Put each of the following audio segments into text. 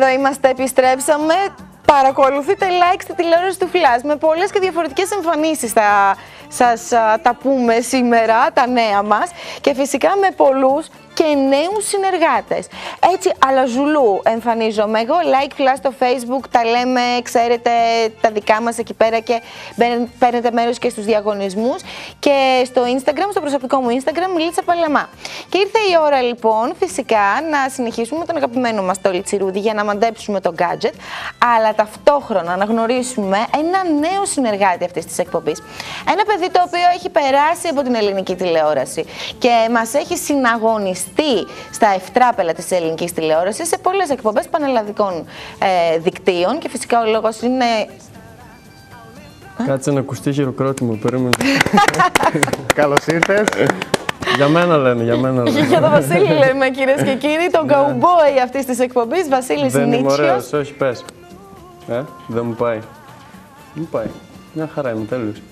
εδώ είμαστε, επιστρέψαμε. Παρακολουθείτε like στη τηλεόραση του Flash. Με πολλές και διαφορετικές εμφανίσεις θα σας τα πούμε σήμερα, τα νέα μας. Και φυσικά με πολλούς και νέους συνεργάτες. Έτσι, αλαζουλού εμφανίζομαι εγώ, like flash στο facebook, τα λέμε, ξέρετε, τα δικά μας εκεί πέρα και παίρνετε μέρος και στους διαγωνισμούς και στο instagram, στο προσωπικό μου instagram, Μιλίτσα Παλαμά. Και ήρθε η ώρα λοιπόν φυσικά να συνεχίσουμε με τον αγαπημένο μας το Τσιρούδη για να μαντέψουμε το gadget, αλλά ταυτόχρονα να γνωρίσουμε ένα νέο συνεργάτη αυτής της εκπομπής. Ένα παιδί το οποίο έχει περάσει από την ελληνική τηλεόραση και μας έχει συναγωνιστεί στα ευτράπελα της ελληνικής τηλεόρασης σε πολλές εκπομπές πανελλαδικών ε, δικτύων και φυσικά ο λόγος είναι... Κάτσε να ακουστεί χειροκρότημα, περίμενε. Καλώς ήρθες. Για μένα λένε, για μένα λένε. για τον Βασίλη λέμε κυρίες και κύριοι, τον καουμπόι αυτής της εκπομπής, Βασίλης Δεν είμαι Νίτσιος. ωραίος, όχι πες. Ε, δεν μου πάει. Μου πάει. Μια χαρά είμαι, τέλος.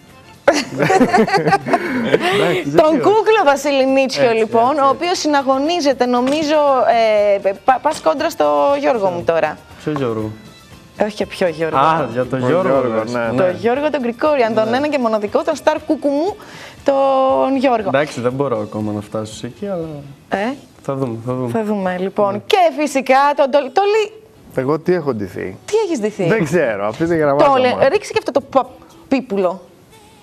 Τον κούκλο Βασίλη Νίτσιο, Έτσι, λοιπόν, έτσι, ο οποίος συναγωνίζεται, νομίζω. Ε, πα πας κόντρα στο Γιώργο μου τώρα. Ποιο Γιώργο; Όχι και ποιο Γιώργο. Α, για τον Γιώργο. Γιώργο, λες. ναι. Το Γιώργο τον Γκρικόριαν, τον ένα και μοναδικό, τον Σταρ Κούκου μου, τον Γιώργο. Εντάξει, δεν μπορώ ακόμα να φτάσω εκεί, αλλά Ε, θα δούμε, θα δούμε. θα δούμε λοιπόν. Και φυσικά τον Τόλι. Τόλι, Εγώ τι έχω ντυθεί. τι έχεις ντυθεί; Δεν ξέρω, αυτή είναι γραμμάτα Τόλι, μου. ρίξε και αυτό το πα- πίπουλο.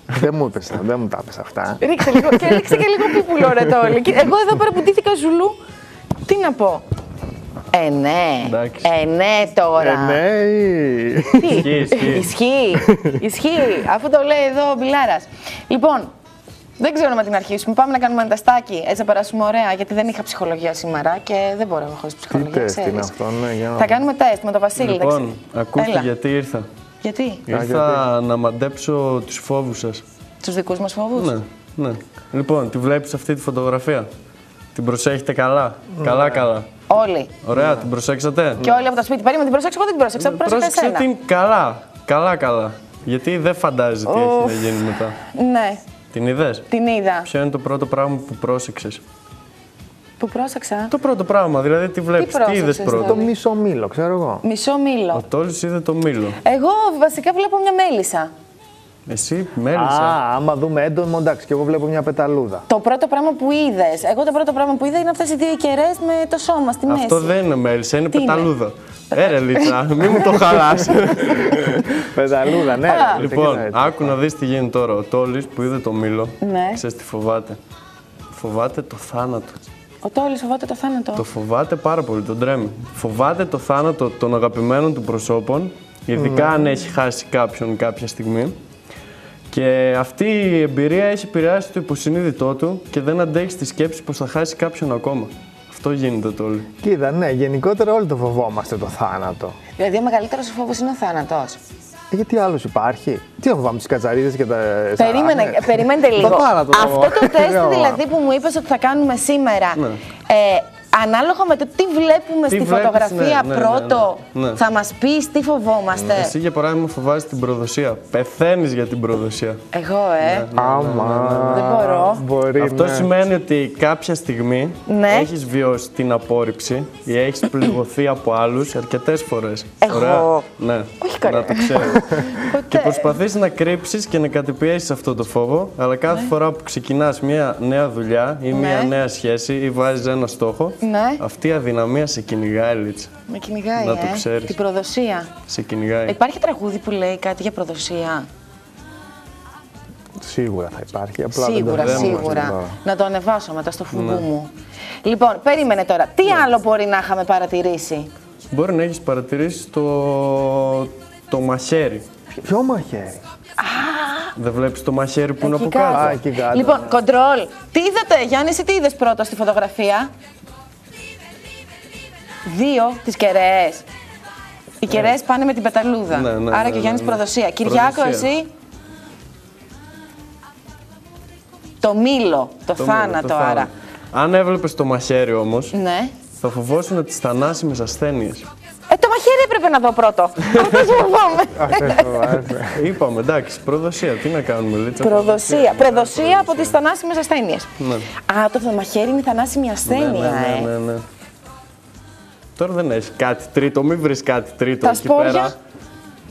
Δεν μου έπεσε, δεν μου τα έπεσε αυτά. Ρίξε λίγο, και ρίξε και λίγο πίπουλο ρε Τόλι. Και Εγώ εδώ πέρα που ντύθηκα ζουλού, τι να πω; Ε, ναι. Εντάξει. Ε, ναι τώρα. Ε, ναι, ή- Τι; Ισχύει, ισχύει. Ισχύει. Ισχύει. Αφού το λέει εδώ ο Μπιλάρας. Λοιπόν, δεν ξέρω με την αρχίσουμε. Πάμε να κάνουμε ένα τεστάκι. Έτσι να περάσουμε ωραία. Γιατί δεν είχα ψυχολογία σήμερα και δεν μπορώ εγώ χωρίς Τι ψυχολογία. τεστ είναι ξέρεις. αυτό, ναι, για να Θα κάνουμε τεστ με τον Βασίλη. Λοιπόν, εντάξει. ακούστε Έλα. γιατί ήρθα. Γιατί, Ήρθα να μαντέψω τους φόβους σας. τους δικούς μας φόβους; Ναι, ναι. Λοιπόν, τη βλέπεις αυτή τη φωτογραφία; Την προσέχετε καλά; Καλά, καλά. Όλοι. Ωραία, την προσέξατε; Και όλοι από το σπίτι. Περίμενε, την προσέξω. Εγώ δεν την πρόσεξα. Πρόσεξα Πρόσεξε εσένα. την καλά. Καλά, καλά. Γιατί δεν φαντάζεσαι τι έχει να γίνει μετά. Ναι, Την είδες; την είδα. Ποιο είναι το πρώτο πράγμα που πρόσεξες; Που πρόσεξα. Το πρώτο πράγμα, δηλαδή τι βλέπεις, τι, πρόσεξες, είδες δηλαδή; πρώτο. Το μισό μήλο, ξέρω εγώ. Μισό μήλο. Ο Τόλης είδε το μήλο. Εγώ βασικά βλέπω μια μέλισσα. Εσύ, μέλισσα. Α, άμα δούμε έντομο, εντάξει, και εγώ βλέπω μια πεταλούδα. Το πρώτο πράγμα που είδες. Εγώ το πρώτο πράγμα που είδα είναι αυτές οι δύο κεραίες με το σώμα στη μέση. Αυτό δεν είναι μέλισσα, είναι Τι είναι; πεταλούδα. Έρε Λίτσα, μην μου το χαλάς. Πεταλούδα, ναι. λοιπόν, κοίτα έτσι. άκου να δεις τι γίνει τώρα. Ο Τόλης που είδε το μήλο, Ναι. ξέρεις τι φοβάται; Φοβάται το θάνατο. Ο Τόλης φοβάται το θάνατο. Το φοβάται πάρα πολύ, τον τρέμει. Φοβάται το θάνατο των αγαπημένων του προσώπων, ειδικά αν έχει χάσει κάποιον κάποια στιγμή. Και αυτή η εμπειρία έχει επηρεάσει το υποσυνείδητό του και δεν αντέχει στη σκέψη πως θα χάσει κάποιον ακόμα. Αυτό γίνεται το όλο. Κοίτα, ναι, γενικότερα όλοι το φοβόμαστε το θάνατο. Δηλαδή, ο μεγαλύτερος φόβος είναι ο θάνατος. Ε, Γιατί άλλος υπάρχει; Τι να φοβάμαι, τις κατσαρίδες και τα. Περίμενε, σαράνες; περιμένετε λίγο. Το θάνατο. Αυτό το τεστ Λέω, δηλαδή που μου είπες ότι θα κάνουμε σήμερα. Ναι. Ε, ανάλογα με το τι βλέπουμε Τι στη βλέπεις, φωτογραφία ναι, ναι, ναι, πρώτο, ναι. Ναι. θα μας πεις τι φοβόμαστε. Εσύ για παράδειγμα φοβάσαι την προδοσία. Πεθαίνεις για την προδοσία. Εγώ, ε. Άμα. Δεν μπορώ. Μπορεί, Αυτό ναι. σημαίνει ότι κάποια στιγμή Ναι. έχεις βιώσει την απόρριψη ή έχεις πληγωθεί από άλλους αρκετές φορές. Εγώ; Ναι. Όχι καλά. Να το ξέρεις. Ποτέ. και προσπαθείς να κρύψεις και να κατηπιέσεις αυτό το φόβο, αλλά κάθε φορά που ξεκινάς μια νέα δουλειά ή μια Ναι. νέα σχέση ή βάζεις ένα στόχο, Ναι. αυτή η αδυναμία σε κυνηγάει, Λίτσα. Με κυνηγάει, Να το ε. ξέρεις. Την προδοσία. Σε κυνηγάει. Υπάρχει τραγούδι που λέει κάτι για προδοσία; Σίγουρα θα υπάρχει. Απλά Σίγουρα, δεν το θυμόμαστε σίγουρα. τώρα. Να το ανεβάσω μετά στο φουγκού Ναι. μου. Λοιπόν, περίμενε τώρα. Τι άλλο μπορεί να είχαμε παρατηρήσει; Μπορεί να έχεις παρατηρήσει το, το μαχαίρι. Ποιο μαχαίρι; Δεν βλέπεις το μαχαίρι που είναι Εκεί από κάτω; Α, εκεί κάτω. Λοιπόν, κοντρόλ. Τι είδατε, Γιάννη, εσύ τι είδες πρώτα στη φωτογραφία; Δύο τις κεραίες. Οι κεραίες πάνε με την πεταλούδα. Ναι, ναι, Άρα ναι, και ο Γιάννης ναι, ναι. προδοσία. Κυριάκο, Προδοσία. εσύ; Το μήλο, το, Το μήλο, θάνατο, το άρα. θάνατο. Αν έβλεπες το μαχαίρι όμως, Ναι. θα φοβόσουν τις θανάσιμες ασθένειες. Ε, το μαχαίρι έπρεπε να δω πρώτο. Αυτό φοβάμαι. Αυτό φοβάσαι. Είπαμε, εντάξει, προδοσία, τι να κάνουμε, Λίτσα. Προδοσία. Προδοσία από τις θανάσιμες ασθένειες. Ναι. Α, το μαχαίρι είναι η θανάσιμη ασθένεια, ναι, ε. ναι, ναι, ναι. Τώρα δεν έχει κάτι τρίτο, μην βρεις κάτι τρίτο Τα εκεί σπόρια; πέρα.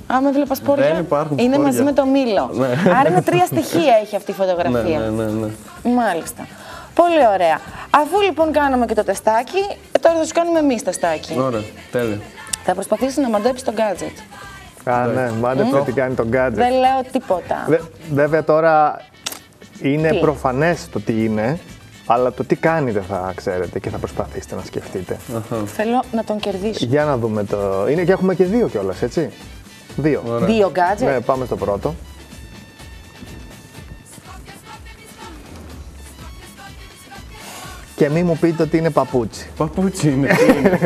Άμα έβλεπα σπόρια. Δεν υπάρχουν Είναι σπόρια. μαζί με το μήλο. Ναι. Άρα είναι τρία στοιχεία έχει αυτή η Ναι, φωτογραφία. ναι, ναι, ναι. Μάλιστα. Πολύ ωραία. Αφού λοιπόν κάναμε και το τεστάκι, ε, τώρα θα σου κάνουμε εμείς τεστάκι. Ωραία, τέλειο. Θα προσπαθήσεις να μαντέψεις τον gadget. Α, ναι, μάντεψε τι κάνει τον gadget. Δεν λέω τίποτα. Βε- Βέβαια τώρα είναι Τι; προφανές το τι είναι, αλλά το τι κάνει δεν θα ξέρετε και θα προσπαθήσετε να σκεφτείτε. Θέλω να τον κερδίσω. Για να δούμε το... Είναι και έχουμε και δύο κιόλας, έτσι. Δύο. Ωραία. Δύο gadget. Ναι, πάμε στο πρώτο. Και μη μου πείτε ότι είναι παπούτσι. Παπούτσι είναι. τι είναι.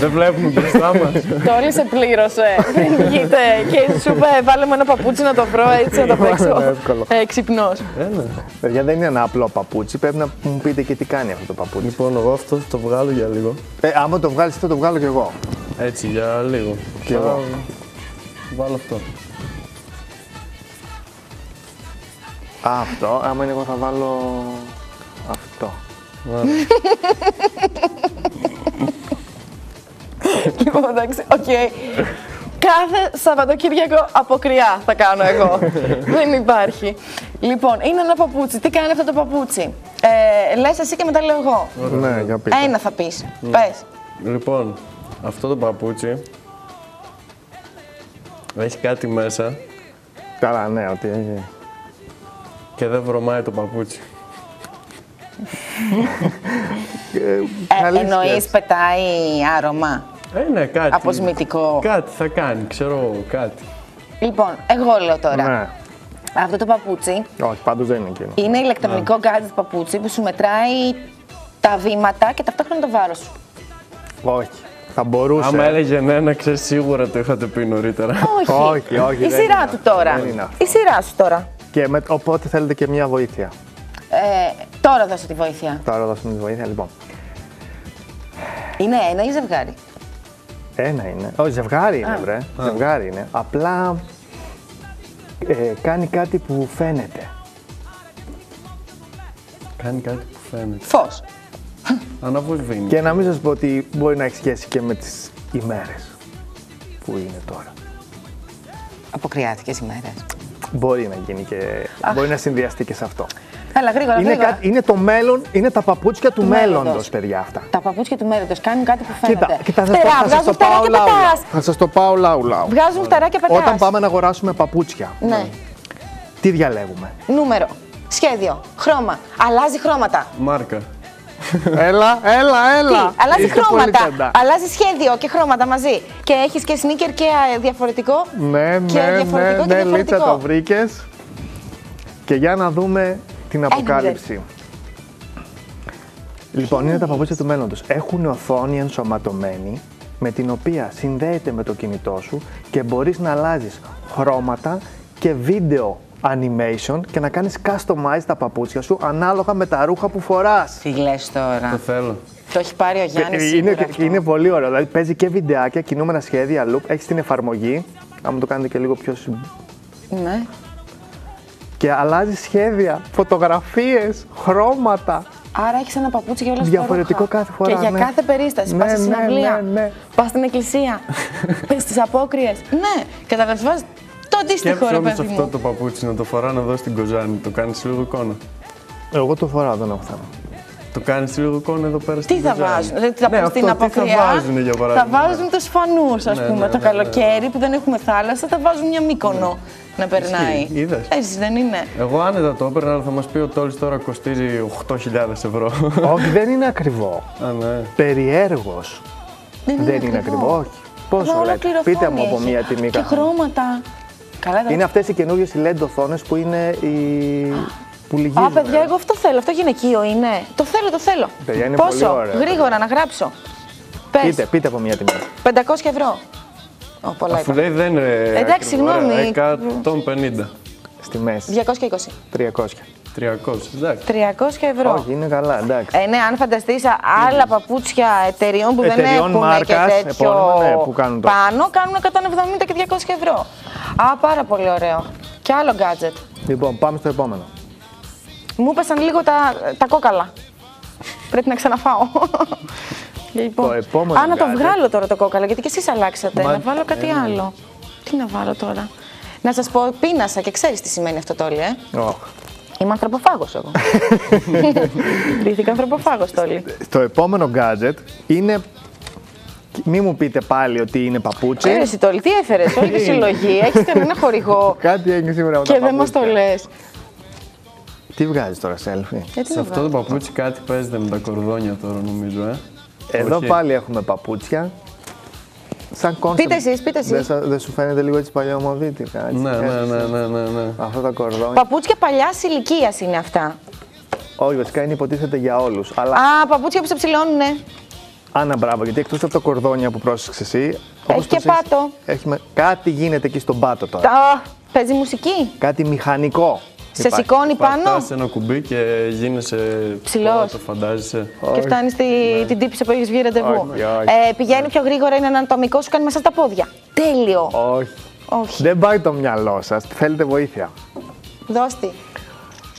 Δεν βλέπουμε μπροστά μας. Τώρα σε πλήρωσε πριν βγείτε και σου είπε βάλε με ένα παπούτσι να το βρω έτσι να το παίξω Είναι εύκολο. έξυπνος. Ένα. Παιδιά δεν είναι ένα απλό παπούτσι, πρέπει να μου πείτε και τι κάνει αυτό το παπούτσι. Λοιπόν, εγώ αυτό θα το βγάλω για λίγο. Ε, άμα το βγάλεις θα το βγάλω κι εγώ. Έτσι, για λίγο. Κι Θα εγώ. Βάλω αυτό. Α, αυτό. Άμα είναι εγώ θα βάλω αυτό. Λοιπόν, εντάξει, οκ. Κάθε Σαββατοκύριακο αποκριά θα κάνω εγώ. Δεν υπάρχει. Λοιπόν, είναι ένα παπούτσι. Τι κάνει αυτό το παπούτσι; Ε, λες εσύ και μετά λέω εγώ. Ναι, για πείτε. Ένα θα πεις. Πες. Λοιπόν, αυτό το παπούτσι έχει κάτι μέσα Καλά, ναι, ότι έχει. και δεν βρωμάει το παπούτσι. Ε, Καλή εννοείς σκέψη. πετάει άρωμα; Ε, ναι, κάτι. Αποσμητικό. Κάτι θα κάνει, ξέρω εγώ, κάτι. Λοιπόν, εγώ λέω τώρα. Ναι. Αυτό το παπούτσι Όχι, πάντως δεν είναι εκείνο. είναι ηλεκτρονικό gadget παπούτσι που σου μετράει τα βήματα και ταυτόχρονα το βάρος σου. Όχι. Θα μπορούσε. Άμα έλεγε ναι, να ξέρεις σίγουρα το είχατε πει νωρίτερα. Όχι. Όχι, όχι, Η δεν σειρά είναι του αυτό, τώρα. δεν είναι αυτό. Η σειρά σου τώρα. Και με... οπότε θέλετε και μια βοήθεια. Ε, τώρα δώσε τη βοήθεια. Τώρα δώσουμε τη βοήθεια, λοιπόν. Είναι ένα ή ζευγάρι; Ένα είναι. Όχι, ζευγάρι είναι, βρε. Ζευγάρι είναι. Απλά ε, κάνει κάτι που φαίνεται. κάνει κάτι που φαίνεται. Φως. Αναβοσβήνει. Και να μην σας πω ότι μπορεί να έχει σχέση και με τις ημέρες που είναι τώρα. Αποκριάτικες ημέρες. Μπορεί να γίνει και. μπορεί να συνδυαστεί και σε αυτό. Έλα, γρήγορα, Είναι, γρήγορα. κάτι, είναι το μέλλον, είναι τα παπούτσια του, Του μέλλοντος, μέλλοντος. παιδιά αυτά. Τα παπούτσια του μέλλοντος κάνουν κάτι που φαίνεται. Κοίτα, κοίτα θα, σας Φτερά, το, θα σας βγάζουν το φτερά πάω και λαού. πετάς. Θα σας το πάω λαού λαού. Βγάζουν φτερά και πετάς. Όταν πάμε να αγοράσουμε παπούτσια, Ναι. τι διαλέγουμε; Νούμερο. Σχέδιο. Χρώμα. Αλλάζει χρώματα. Μάρκα. Έλα, έλα, έλα. Τι, αλλάζει Είστε πολύ χρώματα. κοντά. Αλλάζει σχέδιο και χρώματα μαζί. Και έχεις και sneaker και α, διαφορετικό. Ναι, και ναι, διαφορετικό ναι, και ναι, διαφορετικό. Λίτσα το βρήκες. Και για να δούμε την αποκάλυψη. Λοιπόν, είναι τα παπούτσια του μέλλοντος. Έχουν οθόνη ενσωματωμένη με την οποία συνδέεται με το κινητό σου και μπορείς να αλλάζεις χρώματα και βίντεο animation και να κάνεις customize τα παπούτσια σου ανάλογα με τα ρούχα που φοράς. Τι λες Το τώρα. θέλω. Το έχει πάρει ο Γιάννης είναι, σίγουρα αυτό. είναι πολύ ωραίο. Δηλαδή παίζει και βιντεάκια, κινούμενα σχέδια, loop. Έχεις την εφαρμογή. Άμα το κάνετε και λίγο πιο συ- Ναι. και αλλάζει σχέδια, φωτογραφίες, χρώματα. Άρα έχεις ένα παπούτσι για όλα σου Διαφορετικό τα ρούχα. κάθε φορά, Και για ναι. κάθε περίσταση. Ναι, Πας στη ναι, συναυλία. ναι, ναι. Πας στην εκκλησία. Πα στις απόκριες. Ναι, καταλαβαίνεις το αντίστοιχο Σκέψου ρε όμως παιδί αυτό μου. το παπούτσι να το φοράνε εδώ στην Κοζάνη. Το κάνεις λίγο εικόνα. Εγώ το φοράω, δεν έχω θέμα. Το κάνεις λίγο εικόνα εδώ πέρα στην Τι θα Κοζάνη. βάζουν, δηλαδή θα ναι, πας στην αυτό, τι αποκριά. θα βάζουν για θα παράδειγμα. βάζουν τους φανούς, ας Ναι, πούμε. ναι, το ναι, καλοκαίρι που δεν έχουμε θάλασσα, θα βάζουν μια μήκονο να περνάει. Ισχύει, είδες. Έτσι δεν είναι. Εγώ άνετα το έπαιρνα, αλλά θα μας πει ο Τόλης τώρα κοστίζει 8.000 ευρώ. Όχι, δεν είναι ακριβό. Α, ναι. Περιέργως. Δεν είναι ακριβό, όχι. Πόσο Μα λέτε, ολοκληρωθόνη πείτε μου από έχει. μία τιμή Και καθένα. χρώματα. Καλά, δεν Είναι αυτές οι καινούργιες οι LED οθόνες που είναι οι... που λυγίζουν. Α, παιδιά, εγώ αυτό θέλω. Αυτό γυναικείο είναι. Το θέλω, το θέλω. Παιδιά, είναι Πόσο, πολύ ωραίο. γρήγορα να γράψω. Πες, Πείτε, πείτε από μία τιμή. 500 ευρώ. Ω, πολλά Αφού είπα. λέει δεν είναι. Εντάξει, ακριβό, συγγνώμη. ρε, 150. Στη μέση. 220. 300. 300. Εντάξει. 300 ευρώ. Όχι, είναι καλά, εντάξει. Ε, ναι, αν φανταστείς άλλα παπούτσια εταιριών που δεν Εταιριών έχουν μάρκας, και τέτοιο επώνυμα, ναι, που κάνουν το. πάνω, κάνουν 170 και 200 ευρώ. Α, πάρα πολύ ωραίο. Και άλλο gadget. Λοιπόν, πάμε στο επόμενο. Μου έπεσαν λίγο τα, τα κόκαλα. Πρέπει να ξαναφάω. Λοιπόν. Το επόμενο Α, να το gadget. βγάλω τώρα το κόκαλο, γιατί και εσείς αλλάξατε. Μα- Να βάλω κάτι ε, ναι. άλλο. Τι να βάλω τώρα. Να σας πω, πείνασα και ξέρεις τι σημαίνει αυτό τόλι, ε. Οχ. Είμαι ανθρωποφάγος εγώ. Ντύθηκα ανθρωποφάγος τόλι. Το επόμενο gadget είναι. Μη μου πείτε πάλι ότι είναι παπούτσι. Ε, εσύ Τόλη, τι έφερες, όλη τη συλλογή, έχεις κανένα χορηγό Κάτι έγινε σήμερα με τα και δεν μας το παπούτσια. λες. Τι βγάζεις τώρα, selfie; Γιατί Σε να αυτό το βγάλω. παπούτσι κάτι παίζεται με τα κορδόνια τώρα νομίζω, ε. Εδώ Όχι. πάλι έχουμε παπούτσια. Σαν concept. Πείτε εσείς, πείτε εσείς. Δεν, σα- δεν σου φαίνεται λίγο έτσι παλιωμοδίτικα. έτσι, Ναι, ναι, έτσι, ναι, ναι, ναι, ναι. Αυτά τα κορδόνια. Παπούτσια παλιά ηλικίας είναι αυτά. Όχι, βασικά είναι υποτίθεται για όλους. Αλλά Α, παπούτσια που σε ψηλώνουνε. Άννα, μπράβο, γιατί εκτός από τα κορδόνια που πρόσεξες εσύ. όπως και τους πάτο. Έχει με... Κάτι γίνεται εκεί στον πάτο τώρα. Τα... Παίζει μουσική. Κάτι μηχανικό. Σε υπάρχει. σηκώνει πάνω; Πατάς ένα κουμπί και γίνεσαι Ψηλός. Το φαντάζεσαι. και φτάνεις στη... την τύψη που έχεις βγει ραντεβού. Όχι, όχι. Ε, πηγαίνει πιο γρήγορα, είναι ανατομικό, σου κάνει μέσα στα πόδια. Τέλειο. Όχι. Όχι. Δεν πάει το μυαλό σας. Θέλετε βοήθεια. Δώστη.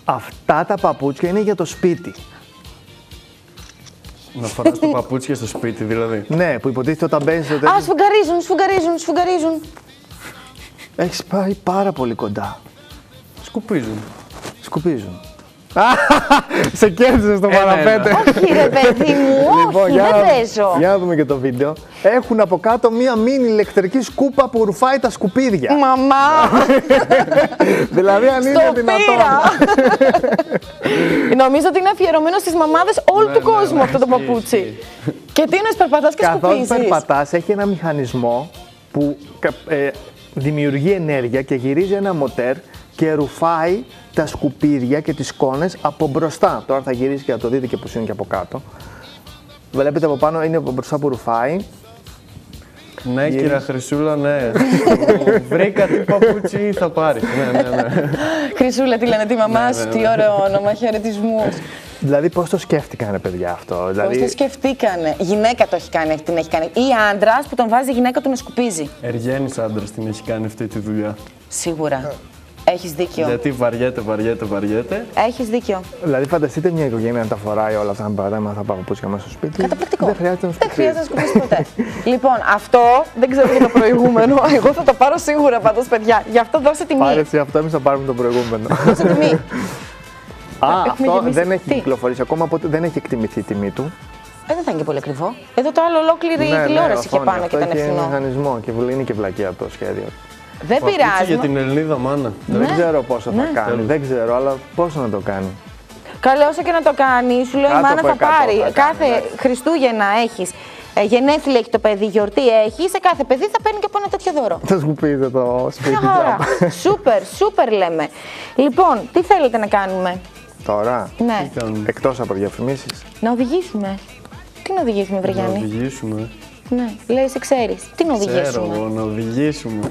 Αυτά τα παπούτσια είναι για το σπίτι. Να φοράς τα παπούτσια στο σπίτι δηλαδή. Ναι, που υποτίθεται όταν μπαίνεις στο Α, τέτοιο. σφουγγαρίζουν, σφουγγαρίζουν, σφουγγαρίζουν. Έχεις πάει πάρα πολύ κοντά. Σκουπίζουν. Σκουπίζουν. Σε κέρδισε στο Ένα, παραπέντε. Όχι, ρε παιδί μου, Λοιπόν, όχι, για δεν να- παίζω. Για να δούμε και το βίντεο. Έχουν από κάτω μία μίνι ηλεκτρική σκούπα που ρουφάει τα σκουπίδια. Μαμά, δηλαδή, αν είναι το δυνατόν. πήρα. Νομίζω ότι είναι αφιερωμένο στις μαμάδες όλου Ναι, του ναι, κόσμου ναι, αυτό το ισχύει, παπούτσι. ισχύει. Και τι είναι, περπατάς και Καθώς σκουπίζεις; περπατάς, έχει ένα μηχανισμό που κα- ε, δημιουργεί ενέργεια και γυρίζει ένα μοτέρ και ρουφάει τα σκουπίδια και τις σκόνες από μπροστά. Τώρα θα γυρίσει και θα το δείτε και που είναι και από κάτω. Βλέπετε από πάνω είναι από μπροστά που ρουφάει. Ναι, κυρία Χρυσούλα, ναι. Βρήκα τι παπούτσι θα πάρει. Ναι, ναι, ναι. Χρυσούλα, τι λένε τη μαμάς σου, τι ωραίο όνομα, χαιρετισμού. Δηλαδή, πώς το σκέφτηκαν, ρε παιδιά αυτό; Πώς Δηλαδή, το σκεφτήκανε; Γυναίκα το έχει κάνει, την έχει κάνει. Ή άντρας που τον βάζει η γυναίκα του να σκουπίζει. Εργένης άντρας την έχει κάνει αυτή τη δουλειά. Σίγουρα. Έχεις δίκιο. Γιατί βαριέται, βαριέται, βαριέται. Έχεις δίκιο. δηλαδή, φανταστείτε μια οικογένεια να τα φοράει όλα αυτά, να παραδείγμα αυτά τα παπούτσια μέσα στο σπίτι. Καταπληκτικό. Δεν χρειάζεται να Δεν χρειάζεται να σκουπίσει. σκουπίσει ποτέ. λοιπόν, αυτό δεν ξέρω για το προηγούμενο. Εγώ θα το πάρω σίγουρα πάντως, παιδιά. Γι' αυτό δώσε τιμή. Πάρε εσύ αυτό, εμείς θα πάρουμε το προηγούμενο. Δώσε τιμή. Α, Έχουμε αυτό γεμίσει. δεν έχει Τι; κυκλοφορήσει ακόμα, οπότε δεν έχει εκτιμηθεί η τιμή του. Ε, δεν θα είναι και πολύ ακριβό. Εδώ το άλλο ολόκληρη η τηλεόραση είχε Ναι, οθόνη. πάνω Αυτό και ήταν έχει ευθυνό. μηχανισμό και είναι και βλακία το σχέδιο. Δεν Παπούτσι πειράζει. για την Ελληνίδα μάνα. Δεν ξέρω πόσο Ναι. θα κάνει, Τέλος. δεν ξέρω, αλλά πόσο να το κάνει. Καλά, όσο και να το κάνει, σου λέω η Κάτω μάνα από θα 100 θα πάρει. κάνει, κάθε εντάξει. Χριστούγεννα έχεις. Ε, γενέθλια έχει το παιδί, γιορτή έχεις. Σε κάθε παιδί θα παίρνει και από ένα τέτοιο δώρο. Θα σκουπίζετε το σπίτι Μια χαρά. τζάμπα. σούπερ, σούπερ λέμε. Λοιπόν, τι θέλετε να κάνουμε; Τώρα, Ναι, Τι κάνουμε; εκτός από διαφημίσεις, να οδηγήσουμε. Τι να οδηγήσουμε, Να Βρεγιάννη. οδηγήσουμε. Ναι, λέει, σε ξέρεις. Τι να Ξέρω οδηγήσουμε; εγώ, να οδηγήσουμε.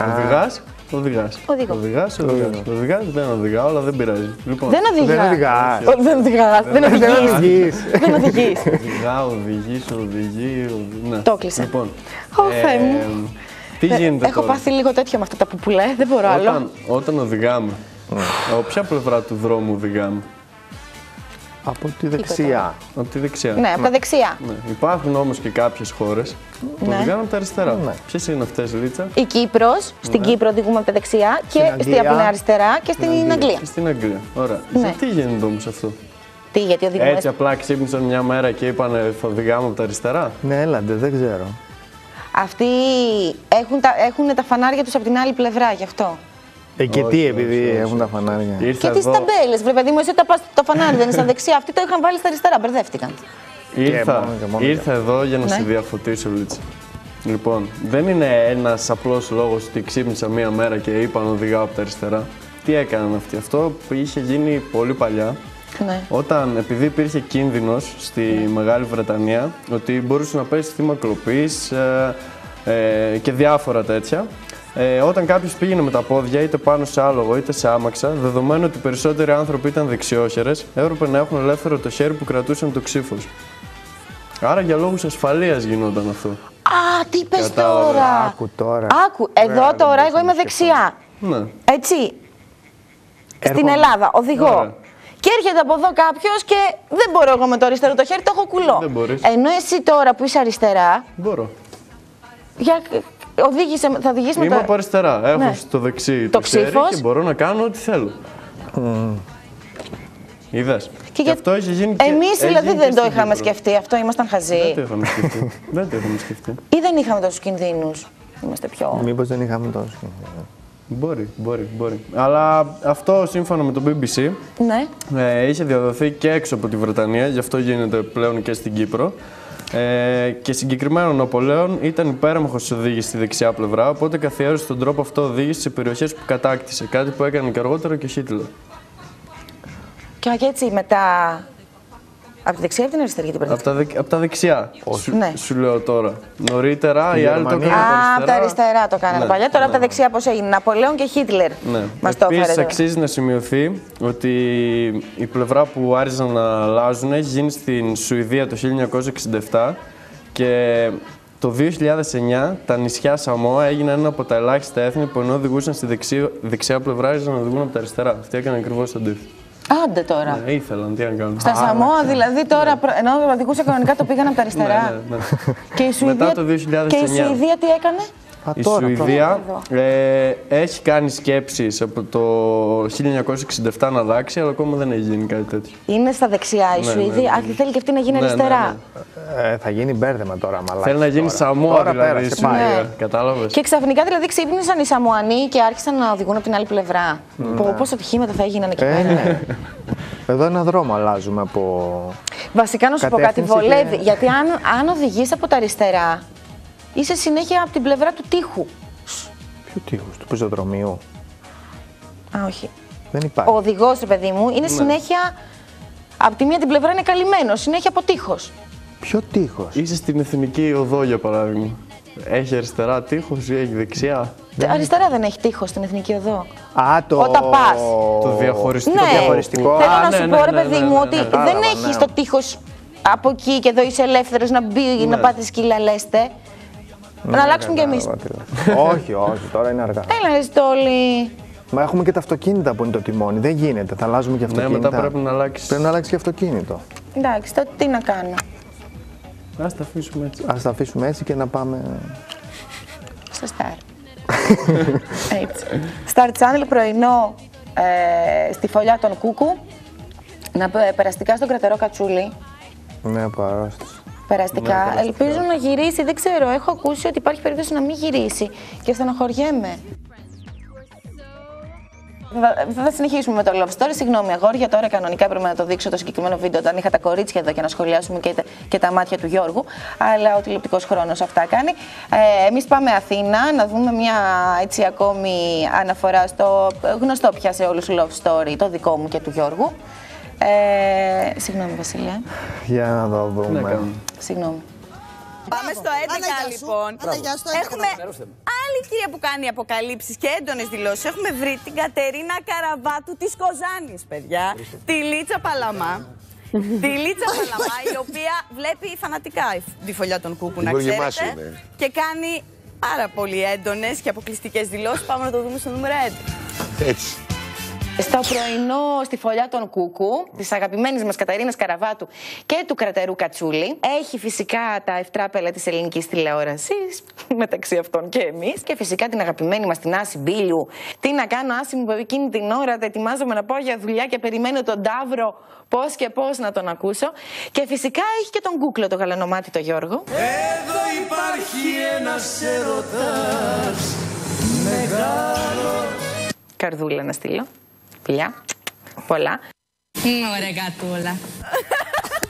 Οδηγάς, οδηγάς. Οδηγώ. Οδηγάς, οδηγάς. Οδηγάς, δεν οδηγάω, αλλά δεν πειράζει. Λοιπόν, Δεν οδηγάς. Δεν οδηγάς. Ο, Δεν οδηγάς. Δεν δεν οδηγείς. οδηγείς. Δεν οδηγείς. Οδηγάω, οδηγείς, οδηγεί, οδη- ναι. Το έκλεισα. Λοιπόν, Ω, Θεέ μου. τι γίνεται Ε, Έχω τώρα; πάθει λίγο τέτοιο με αυτά τα πουπουλέ. Δεν μπορώ άλλο. Όταν, όταν οδηγάμε, από ποια πλευρά του δρόμου οδηγάμε; Από τη δεξιά. Από τη δεξιά. Ναι, από τα δεξιά. Ναι. Υπάρχουν όμως και κάποιες χώρες που Ναι. οδηγάνε από τα αριστερά. Ναι. Ποιες είναι αυτές, Λίτσα; Η Κύπρος, στην Κύπρο οδηγούμε από τα δεξιά και Αγγλία. στη από την αριστερά και στην Αγγλία. Και στην Αγγλία. Ωραία. Ναι. Γιατί γίνεται όμως αυτό; Τι, γιατί οδηγούμε. Έτσι απλά ξύπνησαν μια μέρα και είπανε θα οδηγάμε από τα αριστερά. Ναι, έλαντε, δεν ξέρω. Αυτοί έχουν τα, έχουν τα φανάρια τους από την άλλη πλευρά, γι' αυτό. Ε, και Όχι, τι, όχι, επειδή όχι. έχουν τα φανάρια. Ήρθα Και τις εδώ, ταμπέλες, βρε παιδί μου, εσύ τα πας το φανάρι δεν είναι στα δεξιά. Αυτοί το είχαν βάλει στα αριστερά, μπερδεύτηκαν. ήρθα, μόνο και μόνο ήρθα εδώ για να Ναι. σε διαφωτίσω, Λίτσα. Λοιπόν, δεν είναι ένας απλός λόγος ότι ξύπνησα μία μέρα και είπα να οδηγάω από τα αριστερά. Τι έκαναν αυτοί; Αυτό που είχε γίνει πολύ παλιά, Ναι. Όταν, επειδή υπήρχε κίνδυνος στη Μεγάλη Βρετανία, ότι μπορούσε να πέσει θύμα κλοπής ε, ε, και διάφορα τέτοια, ε, όταν κάποιος πήγαινε με τα πόδια είτε πάνω σε άλογο είτε σε άμαξα, δεδομένου ότι οι περισσότεροι άνθρωποι ήταν δεξιόχερες, έπρεπε να έχουν ελεύθερο το χέρι που κρατούσαν το ξύφος. Άρα για λόγους ασφαλείας γινόταν αυτό. Α, τι είπες Κατάλαβα. τώρα; Άκου τώρα. Άκου, εδώ δεν τώρα μπορούσα εγώ να είμαι το δεξιά. Ναι. Έτσι. Στην Έρχομαι. Ελλάδα, οδηγώ. Ωραία. Και έρχεται από εδώ κάποιος και δεν μπορώ εγώ με το αριστερό το χέρι, το έχω κουλό. Δεν μπορείς. Ενώ εσύ τώρα που είσαι αριστερά, Μπορώ. για... οδήγησε, θα οδηγήσει με Είμαι το. από αριστερά. Έχω Ναι. στο δεξί Το το, χέρι ξύφος. και μπορώ να κάνω ό,τι θέλω. Είδες. Και Και, για- αυτό έχει γίνει και Εμείς έχει δηλαδή γίνει δεν και το στην είχαμε Κύπρο. σκεφτεί αυτό, ήμασταν Δεν χαζοί. το είχαμε σκεφτεί. δεν το είχαμε σκεφτεί. Ή δεν είχαμε τόσους κινδύνους. Είμαστε πιο. Μήπως δεν είχαμε τόσο. Μπορεί, μπορεί, μπορεί. Αλλά αυτό σύμφωνα με το BBC Ναι. ε, είχε διαδοθεί και έξω από τη Βρετανία, γι' αυτό γίνεται πλέον και στην Κύπρο. Ε, και συγκεκριμένα ο Ναπολέον ήταν υπέρμαχος τη οδήγηση στη δεξιά πλευρά, οπότε καθιέρωσε τον τρόπο αυτό οδήγησης σε περιοχές που κατάκτησε. Κάτι που έκανε και αργότερα και ο Χίτλερ. Και έτσι μετά. Από τη δεξιά ή από την αριστερή, γιατί Από τα, δεκ- απ' τα δεξιά. Σου, Ναι. σου λέω τώρα. Νωρίτερα οι άλλοι το Γερμανία. έκαναν Α, από τα αριστερά το κάνανε Ναι, παλιά. Τώρα από τα δεξιά πώς έγινε; Ναπολέον και Χίτλερ. Ναι. Μας το Επίσης, έφερε. τώρα. αξίζει να σημειωθεί ότι η πλευρά που άρχισαν να αλλάζουν έχει γίνει στην Σουηδία το 1967 και το 2009 τα νησιά Σαμόα έγιναν ένα από τα ελάχιστα έθνη που ενώ οδηγούσαν στη δεξί, δεξιά πλευρά άρχισαν να οδηγούν από τα αριστερά. Αυτοί έκαναν ακριβώς το αντίθετο. Άντε τώρα. Ναι, ήθελαν, τι να κάνουν. Στα Σαμόα δηλαδή τώρα, προ- ενώ οδηγούσε κανονικά το πήγαν από τα αριστερά. Ναι, ναι, ναι. Και η Σουηδία, Μετά το 2009. Και η Σουηδία τι έκανε; Α, Η τώρα, Σουηδία τώρα. ε, έχει κάνει σκέψεις από το 1967 να αλλάξει, αλλά ακόμα δεν έχει γίνει κάτι τέτοιο. Είναι στα δεξιά η Ναι, Σουηδία. ναι, ναι. Α, και θέλει και αυτή να γίνει Ναι, ναι, αριστερά. ναι. Ε, θα γίνει μπέρδεμα τώρα, μαλάκα. Θέλει να γίνει τώρα. Σαμόα Τώρα δηλαδή. πέρασε, η πάει. Σουηδία. Ναι. Κατάλαβες. Και ξαφνικά δηλαδή ξύπνησαν οι Σαμουανοί και άρχισαν να οδηγούν από την άλλη πλευρά. Ναι. Πω, πόσα ατυχήματα θα έγιναν εκεί Ε, πέρα. ναι. Εδώ ένα δρόμο αλλάζουμε από. Βασικά να σου πω κάτι, Κατεύθυνση βολεύει. και- Γιατί αν, αν οδηγείς από τα αριστερά, είσαι συνέχεια από την πλευρά του τείχου. Ποιο τείχος, του πεζοδρομίου; Α, όχι. Δεν Ο υπάρχει. οδηγός, ρε παιδί μου, Ναι. είναι συνέχεια. Από τη μία την πλευρά είναι καλυμμένος, συνέχεια από τείχος. Ποιο τείχος; Είσαι στην εθνική οδό για παράδειγμα. Έχει αριστερά τείχος ή έχει δεξιά; Αριστερά δεν έχει τείχος στην εθνική οδό. Α, το. Όταν πας. Το διαχωριστικό. Ναι, διαχωριστικό. θέλω Α, να ναι, σου ναι, πω, ρε ναι, παιδί ναι, μου, ναι, ότι ναι. δεν Κατάλαβα, έχεις ναι. το τείχος από εκεί και εδώ είσαι ελεύθερος να μπει Ναι. να πάτε σκύλα, λέστε. Να αλλάξουμε κι εμείς. όχι, όχι, τώρα είναι αργά. Έλα, ρε Στόλη. Μα έχουμε και τα αυτοκίνητα που είναι το τιμόνι. Δεν γίνεται. Θα αλλάζουμε και Ναι, αυτοκίνητα. μετά πρέπει να αλλάξεις. Πρέπει να αλλάξει και αυτοκίνητο. Εντάξει, τότε τι να κάνω. Α τα αφήσουμε έτσι. Α τα αφήσουμε έτσι και να πάμε. Στο Star. Έτσι. Star Channel πρωινό ε, στη φωλιά των Κούκου. Να πω, ε, περαστικά στον κρατερό Κατσούλη. Ναι, παράσταση. Περαστικά. Ελπίζω να γυρίσει. Δεν ξέρω. Έχω ακούσει ότι υπάρχει περίπτωση να μην γυρίσει. Και στενοχωριέμαι. Θα, θα συνεχίσουμε με το love story. Συγγνώμη, αγόρια. Τώρα κανονικά έπρεπε να το δείξω το συγκεκριμένο βίντεο όταν είχα τα κορίτσια εδώ και να σχολιάσουμε και τα, και τα μάτια του Γιώργου. Αλλά ο τηλεοπτικός χρόνος αυτά κάνει. Ε, Εμείς πάμε Αθήνα να δούμε μια έτσι ακόμη αναφορά στο γνωστό πια σε όλους love story, το δικό μου και του Γιώργου. Ε, συγγνώμη, Βασίλεια. Για να το Ναι, δούμε. κάνουμε. Συγγνώμη. Πάμε στο 11 Άννα, γεια σου. λοιπόν. Άννα, γεια σου, το 11 Έχουμε άλλη κυρία που κάνει αποκαλύψεις και έντονες δηλώσεις. Έχουμε βρει την Κατερίνα Καραβάτου της Κοζάνης, παιδιά. Τη Λίτσα Παλαμά. τη Λίτσα Παλαμά, η οποία βλέπει φανατικά τη φωλιά των Κούκου, να Υπουργή ξέρετε. Μάσου είναι. Και κάνει πάρα πολύ έντονες και αποκλειστικές δηλώσεις. Πάμε να το δούμε στο νούμερο 11. Έτσι. Στο πρωινό στη φωλιά των Κούκου, της αγαπημένης μας Καταρίνας Καραβάτου και του κρατερού Κατσούλη, έχει φυσικά τα ευτράπελα της ελληνικής τηλεόρασης, μεταξύ αυτών και εμείς, και φυσικά την αγαπημένη μας την Άση Μπίλιου. Τι να κάνω, Άση μου, που εκείνη την ώρα τα ετοιμάζομαι να πάω για δουλειά και περιμένω τον Ταύρο πώς και πώς να τον ακούσω. Και φυσικά έχει και τον Κούκλο, το γαλανομάτι το Γιώργο. Εδώ υπάρχει ένας έρωτας μεγάλο Καρδούλα να στείλω. Φιλιά. Πολλά. Ωραία κατούλα.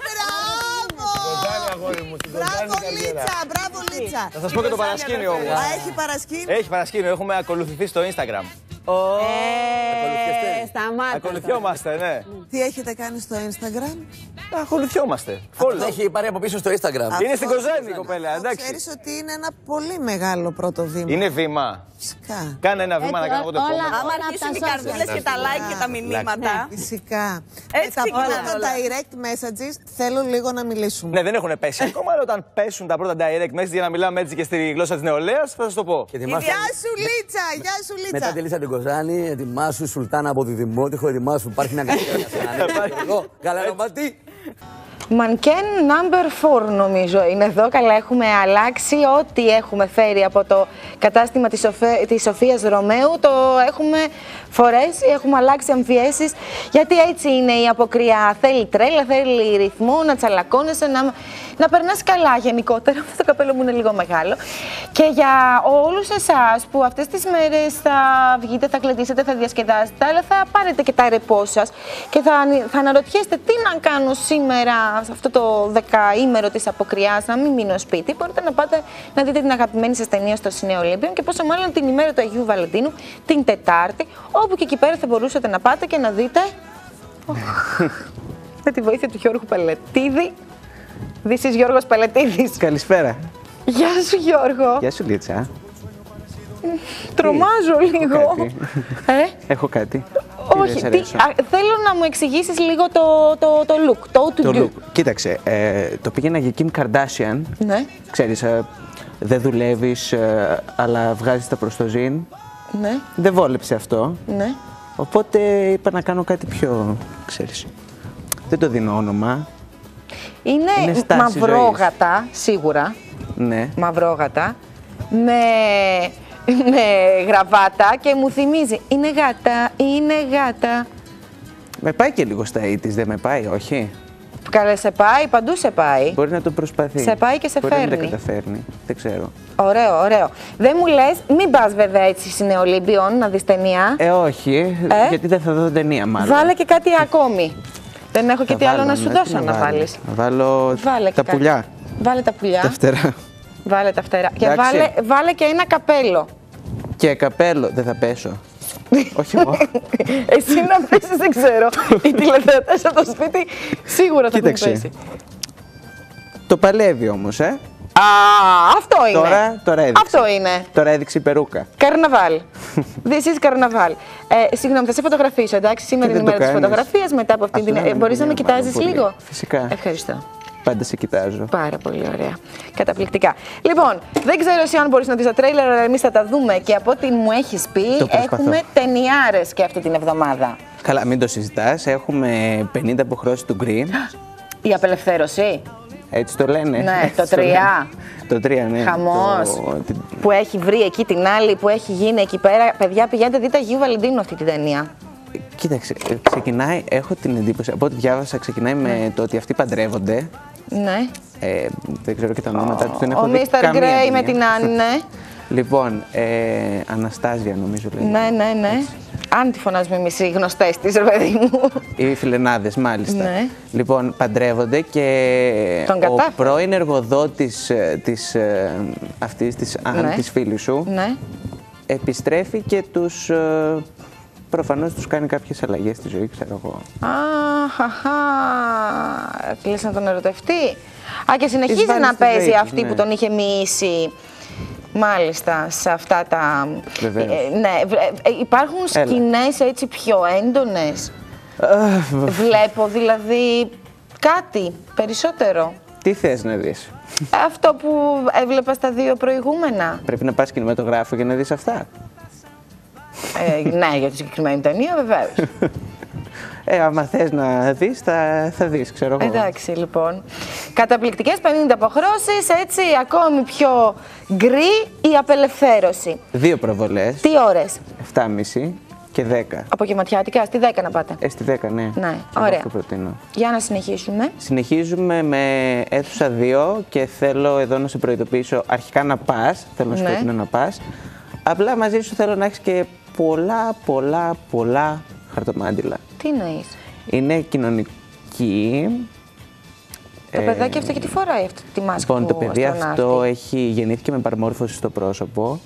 Μπράβο! Μπράβο, Λίτσα! Μπράβο, Λίτσα! Θα σας πω και το παρασκήνιο μου. Α, έχει παρασκήνιο. Έχει παρασκήνιο, έχουμε ακολουθηθεί στο Instagram. Ε, σταμάτα. Ακολουθιόμαστε, ναι. Τι έχετε κάνει στο Instagram; Ακολουθιόμαστε. Το Follow. έχει πάρει από πίσω στο Instagram. Είναι στην Κοζάνη η κοπέλα, εντάξει. Ξέρεις ότι είναι ένα πολύ μεγάλο πρώτο βήμα. Είναι βήμα. Φυσικά. Κάνε ένα βήμα να κάνω εγώ το όλα- επόμενο. Άμα Όλα αρχίσουν από οι τα καρδούλες και τα like και τα μηνύματα. Φυσικά. Έτσι Με τα ξεκινάνε πρώτα όλα. direct messages θέλω λίγο να μιλήσουμε. Ναι, δεν έχουν πέσει ακόμα, αλλά όταν πέσουν τα πρώτα direct messages για να μιλάμε έτσι και στη γλώσσα της νεολαίας, θα σας το πω. Και ετοιμάσου- Γεια σου, Λίτσα! Γεια σου, Μετά Λίτσα! Τη Λίσσα την Κοζάνη, ετοιμάσου Σουλτάνα από τη δημότυχο ετοιμάσου. Υπάρχει ένα καλύτερο. Εγώ, καλά ονόματι. Μανκέν number 4 νομίζω είναι εδώ. Καλά έχουμε αλλάξει ό,τι έχουμε φέρει από το κατάστημα της, Σοφέ, της Σοφίας Ρωμαίου. Το έχουμε φορέσει, έχουμε αλλάξει αμφιέσεις. Γιατί έτσι είναι η αποκριά. Θέλει τρέλα, θέλει ρυθμό, να τσαλακώνεσαι, να, να περνάς καλά γενικότερα. Αυτό το καπέλο μου είναι λίγο μεγάλο. Και για όλους εσάς που αυτές τις μέρες θα βγείτε, θα κλετήσετε, θα διασκεδάσετε, αλλά θα πάρετε και τα ρεπό σας και θα, θα αναρωτιέστε τι να κάνω σήμερα σε αυτό το δεκαήμερο της αποκριάς, να μην μείνω σπίτι, μπορείτε να πάτε να δείτε την αγαπημένη σας ταινία στο Σινέο Ολύμπιον και πόσο μάλλον την ημέρα του Αγίου Βαλεντίνου, την Τετάρτη, όπου και εκεί πέρα θα μπορούσατε να πάτε και να δείτε. Με τη βοήθεια του Γιώργου Πελετίδη. This is Γιώργος Πελετίδης. Καλησπέρα. Γεια σου Γιώργο. Γεια σου Λίτσα. Τρομάζω λίγο. κάτι; Ε, Έχω κάτι. Όχι, δεν τι, σ' αρέσω. α, θέλω να μου εξηγήσεις λίγο το, το, το look, το to Το do. look. Κοίταξε, ε, το πήγαινα για Kim Kardashian. Ναι, Ξέρεις, ε, δεν δουλεύεις, ε, αλλά βγάζεις τα προς το ζήν. ναι, Δεν βόλεψε αυτό. ναι. Οπότε είπα να κάνω κάτι πιο, ξέρεις. Δεν το δίνω όνομα. Είναι, Είναι στάση μαυρόγατα, σίγουρα, Ναι. μαυρόγατα, με, με γραβάτα και μου θυμίζει, είναι γάτα, είναι γάτα. Με πάει και λίγο στα ήτης, δεν με πάει, όχι; Καλέ σε πάει, παντού σε πάει. Μπορεί να το προσπαθεί. Σε πάει και σε Μπορεί να μην φέρνει. τα καταφέρνει. Δεν ξέρω. Ωραίο, ωραίο. Δεν μου λες, μην πας βέβαια έτσι στην Ολύμπιον να δεις ταινία. Ε, όχι, Ε; γιατί δεν θα δω ταινία μάλλον. Βάλε και κάτι ακόμη. Δεν έχω και Θα τι άλλο βάλω, να σου ναι, δώσω τι να βάλω. βάλεις. Να βάλω Βάλε και τα κάτι. πουλιά. Βάλε τα πουλιά. Τα φτερά. Βάλε τα φτερά. Και Εντάξει. βάλε, βάλε και ένα καπέλο. Και καπέλο. Δεν θα πέσω. όχι εγώ. Εσύ να πέσεις, δεν ξέρω. Οι τηλεθεατές από το σπίτι σίγουρα θα έχουν Κοίταξε. πέσει. Το παλεύει όμως, ε. Α, αυτό είναι. Τώρα, τώρα έδειξε. Αυτό είναι. Τώρα έδειξε η περούκα. Καρναβάλ. This is καρναβάλ. Ε, συγγνώμη, θα σε φωτογραφίσω, εντάξει. Σήμερα Και είναι η δεν μέρα το της κάνεις. φωτογραφίας. Μετά από αυτή Αυτό την. δεν Ε, Μπορείς να με είναι πάρα κοιτάζεις πολύ. λίγο. Φυσικά. Ευχαριστώ. Πάντα σε κοιτάζω. Πάρα πολύ ωραία. Καταπληκτικά. Λοιπόν, δεν ξέρω εσύ αν μπορείς να δεις τα τρέιλερ, αλλά εμείς θα τα δούμε και από ό,τι μου έχεις πει, Το προσπαθώ. έχουμε ταινιάρες και αυτή την εβδομάδα. Καλά, μην το συζητάς. Έχουμε 50 αποχρώσεις του Green. Η απελευθέρωση Έτσι το λένε. Ναι, Έτσι το λένε. τρία. Το τρία, ναι. Χαμός. Το- την- που έχει βρει εκεί την άλλη, που έχει γίνει εκεί πέρα. Παιδιά, πηγαίνετε δείτε Αγίου Βαλεντίνου αυτή τη ταινία. Κοίταξε, ε, ξεκινάει, έχω την εντύπωση, από ό,τι διάβασα, ξεκινάει με το ότι αυτοί παντρεύονται. Ναι. Ε, δεν ξέρω και τα ονόματα τους, δεν έχω Ο δει Mr. καμία Grey με ταινία. την Άννη, ναι. Λοιπόν, ε, Αναστάζια νομίζω λέει. ναι, ναι, ναι. Αν τη φωνάζουμε εμείς οι γνωστές της, ρε παιδί μου. Οι φιλενάδες, μάλιστα. Ναι. Λοιπόν, παντρεύονται και Τον ο κατάφερε. πρώην εργοδότης ε, της, ε, αυτής της, αν, Ναι. της φίλης σου ναι. επιστρέφει και τους, ε, προφανώς τους κάνει κάποιες αλλαγές στη ζωή, ξέρω εγώ. Αχαχά. Λες να τον ερωτευτεί. Α, και συνεχίζει βάλει να στη ζωή παίζει του, αυτή ναι. που τον είχε μοιήσει. Μάλιστα, σε αυτά τα. Βεβαίως. Ε, ναι, βρε- ε, υπάρχουν Έλα. σκηνές έτσι πιο έντονες; Βλέπω δηλαδή κάτι περισσότερο. Τι θες να δεις; Αυτό που έβλεπα στα δύο προηγούμενα. Πρέπει να πας κινηματογράφο για να δεις αυτά. Ε, ναι, για τη συγκεκριμένη ταινία βεβαίως. Ε, άμα θες να δεις, θα, θα δεις, ξέρω εγώ. Εντάξει λοιπόν. Καταπληκτικές 50 αποχρώσεις, έτσι ακόμη πιο γκρι η απελευθέρωση. Δύο προβολές, Τι ώρες, 7,5 και 10. απογευματιάτικα, στη 10 να πάτε. Ε, στη 10, ναι. Ναι, Και εγώ ωραία. Αυτό προτείνω. Για να συνεχίσουμε. Συνεχίζουμε με αίθουσα 2 και θέλω εδώ να σε προειδοποιήσω αρχικά να πας, θέλω να σου Ναι. προτείνω να πας. Απλά μαζί σου θέλω να έχεις και πολλά, πολλά, πολλά χαρτομάτιλα. Τι εννοείς; Είναι κοινωνική. Το παιδάκι αυτό και τι φοράει αυτή τη μάσκα Λοιπόν, το που παιδί αστροναύτη; αυτό έχει γεννήθηκε με παραμόρφωση στο πρόσωπο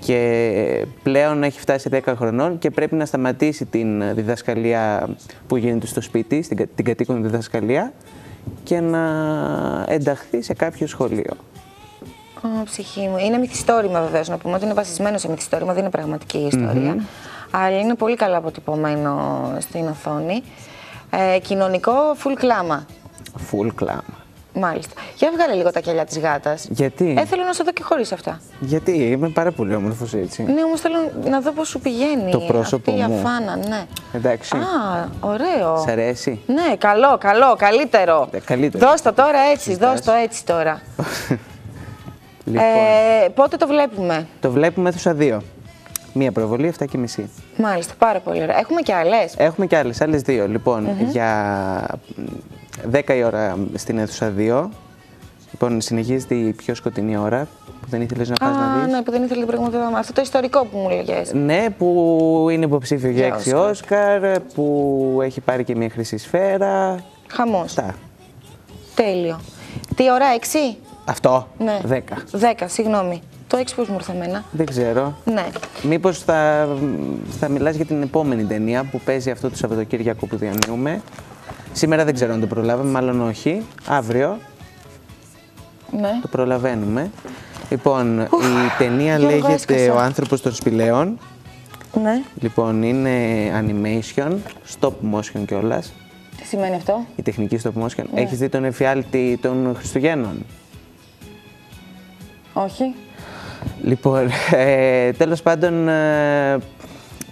και πλέον έχει φτάσει σε 10 χρονών και πρέπει να σταματήσει την διδασκαλία που γίνεται στο σπίτι, στην, κα- την κατοίκον διδασκαλία και να ενταχθεί σε κάποιο σχολείο. Ω, ψυχή μου. Είναι μυθιστόρημα βεβαίως. Να πούμε ότι είναι βασισμένο σε μυθιστόρημα, δεν είναι πραγματική ιστορία. Αλλά είναι πολύ καλά αποτυπωμένο στην οθόνη. Ε, κοινωνικό full κλάμα. Full κλάμα. Μάλιστα. Για βγάλε λίγο τα κελιά της γάτας. Γιατί; Ε, θέλω να σε δω και χωρίς αυτά. Γιατί; Είμαι πάρα πολύ όμορφος έτσι. Ναι, όμως θέλω να δω πώς σου πηγαίνει Το πρόσωπο αυτή η μου. αφάνα, ναι. Εντάξει. Α, ωραίο. Σ' αρέσει; Ναι, καλό, καλό, καλύτερο. Ε, καλύτερο. Δώσ' το τώρα έτσι, δώσ' το έτσι τώρα. Λοιπόν, Ε, πότε το βλέπουμε; το βλέπουμε αίθουσα 2. Μία προβολή, 7 και μισή. Μάλιστα, πάρα πολύ ωραία. Έχουμε και άλλες; Έχουμε και άλλες, άλλες δύο. Λοιπόν, για 10 η ώρα στην αίθουσα 2. Λοιπόν, συνεχίζεται η πιο σκοτεινή ώρα που δεν ήθελες να πας να Α, δεις. ναι, που δεν ήθελε την προηγούμενη εβδομάδα. Αυτό το ιστορικό που μου έλεγε. Ναι, που είναι υποψήφιο για Για 6 Όσκαρ, που έχει πάρει και μια χρυσή σφαίρα. Χαμός. Αυτά. Τέλειο. Τι ώρα, 6? Αυτό, Ναι. 10. 10, συγγνώμη. Το 6 πώς μου ήρθε εμένα. Δεν ξέρω. Ναι. Μήπως θα, θα μιλάς για την επόμενη ταινία που παίζει αυτό το Σαββατοκύριακο που διανύουμε. Σήμερα δεν ξέρω αν το προλάβαμε, μάλλον όχι. Αύριο ναι. το προλαβαίνουμε. Λοιπόν, η ταινία Γιώργο, λέγεται έσκασα. «Ο άνθρωπος των σπηλαίων». Ναι. Λοιπόν, είναι animation, stop motion κιόλας. Τι σημαίνει αυτό; Η τεχνική stop motion. Ναι. Έχεις δει τον εφιάλτη των Χριστουγέννων; Όχι. Λοιπόν, ε, τέλος πάντων, ε,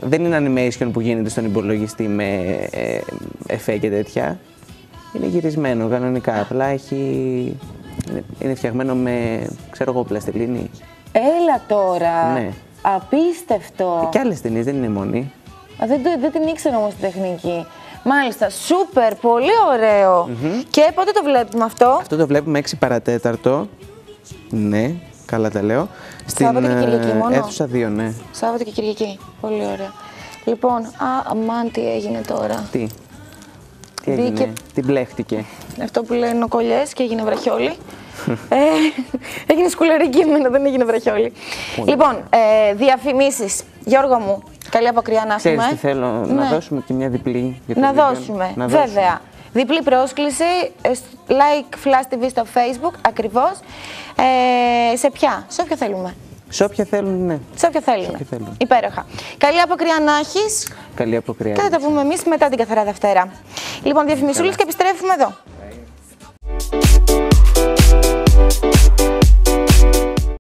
δεν είναι animation που γίνεται στον υπολογιστή με ε, εφέ και τέτοια. Είναι γυρισμένο κανονικά, απλά έχει... είναι- Είναι φτιαγμένο με, ξέρω εγώ, πλαστελίνη. Έλα τώρα. Ναι. Απίστευτο. Και άλλες ταινίες, δεν είναι μόνη. Α, δεν, το- δεν την ήξερα όμως την τεχνική. Μάλιστα, σούπερ, πολύ ωραίο. Και πότε το βλέπουμε αυτό; Αυτό το βλέπουμε 6 παρατέταρτο. Ναι, καλά τα λέω. Στην Σάββατο και Κυριακή ε, μόνο; αίθουσα 2, ναι. Σάββατο και Κυριακή. Πολύ ωραία. Λοιπόν, α, αμάν τι έγινε τώρα. Τι; Τι έγινε, Μπήκε- τι μπλέχτηκε; Αυτό που λένε νοκολιές και έγινε βραχιόλι. ε, έγινε σκουλερική εμένα, δεν έγινε βραχιόλι. λοιπόν, ε, διαφημίσεις. Γιώργο μου, καλή αποκριά να Ξέρεις έχουμε. τι θέλω, να Ναι. δώσουμε και μια διπλή για το Να βίντεο. δώσουμε, Να βέβαια. Διπλή πρόσκληση, ε, like Flash TV στο facebook, ακριβώς. Ε, σε ποια, σε όποια θέλουμε. Σε όποια θέλουμε. ναι. Σε όποια θέλουν. Θέλουν. Υπέροχα. Καλή αποκριά να έχει. Καλή αποκριά. Και θα τα πούμε εμείς μετά την καθαρά Δευτέρα. Λοιπόν, διαφημισούλε και επιστρέφουμε εδώ.